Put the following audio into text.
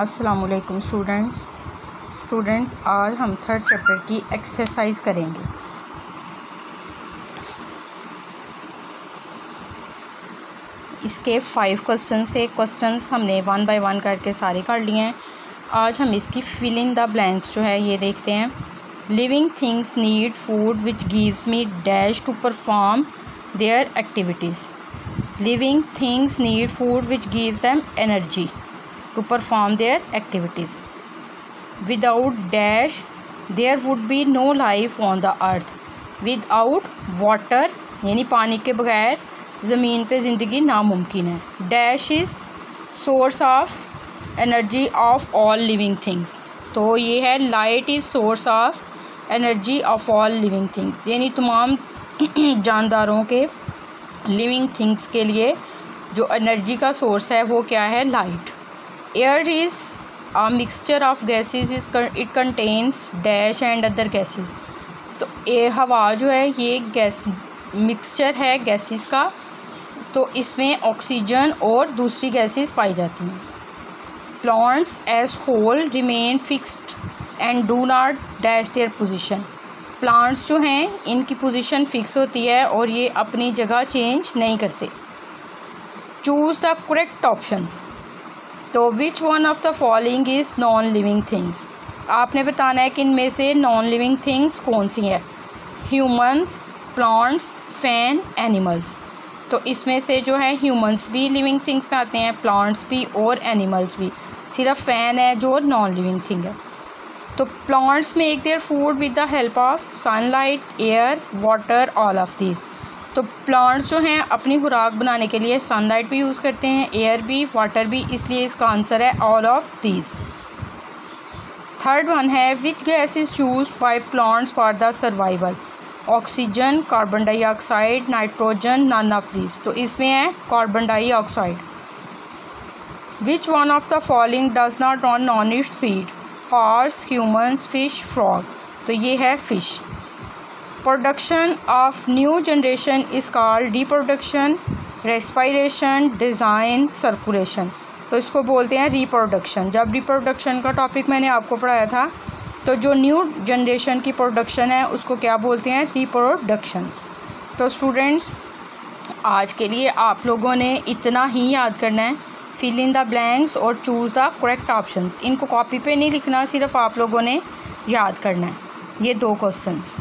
अस्सलाम वालेकुम students. Students, आज हम थर्ड चैप्टर की एक्सरसाइज करेंगे। इसके फाइव क्वेश्चन से क्वेश्चंस हमने वन बाय वन करके सारे कर लिए हैं। आज हम इसकी फिल इन द ब्लैंक्स जो है, ये देखते हैं। Living things need food which gives me dash to perform their activities living things need food which gives them energy to perform their activities. Without dash, there would be no life on the earth. Without water, यानी पानी के बगैर, ज़मीन पे ज़िंदगी नामुमकिन है. Dash is source of energy of all living things तो ये है light is source of energy of all living things यानी तमाम जानदारों के लिविंग थिंग्स के लिए जो एनर्जी का सोर्स है, वो क्या है? Light air is a mixture of gases. Is it contains dash and other gases. तो ए हवा जो है, ये गैस मिक्सचर है गैसेस का। तो इसमें ऑक्सीजन और दूसरी गैसेस पाई जाती हैं। Plants as whole remain fixed and do not dash their position plants जो हैं, इनकी पोजीशन फिक्स होती है और ये अपनी जगह चेंज नहीं करते। चूज़ द करेक्ट ऑप्शंस तो which one of the following is non living things आपने बताना है कि इनमें से नॉन लिविंग थिंग्स कौन सी हैं? ह्यूमंस प्लांट्स फ़ैन एनिमल्स तो इसमें से जो है ह्यूमंस भी लिविंग थिंग्स में आते हैं प्लांट्स भी और एनिमल्स भी. सिर्फ़ फ़ैन है जो नॉन लिविंग थिंग है. तो plants make their food with the help of sunlight air water all of this तो प्लांट्स जो हैं, अपनी खुराक बनाने के लिए सनलाइट भी यूज़ करते हैं एयर भी वाटर भी, इसलिए इसका आंसर है all of these third one है which gas is used by plants for the survival oxygen carbon dioxide nitrogen none of these तो इसमें है carbon dioxide which one of the following does not on non its feed horse humans fish frog तो ये है fish production of new generation is called reproduction respiration design circulation तो इसको बोलते हैं रिप्रोडक्शन जब रिप्रोडक्शन का टॉपिक मैंने आपको पढ़ाया था तो जो न्यू जनरेशन की प्रोडक्शन है, उसको क्या बोलते हैं? रिप्रोडक्शन तो स्टूडेंट्स आज के लिए आप लोगों ने इतना ही याद करना है. फिल इन द ब्लैंक्स और चूज़ द करेक्ट ऑप्शंस इनको कॉपी पे नहीं लिखना, सिर्फ़ आप लोगों ने याद करना है. ये दो क्वेश्चंस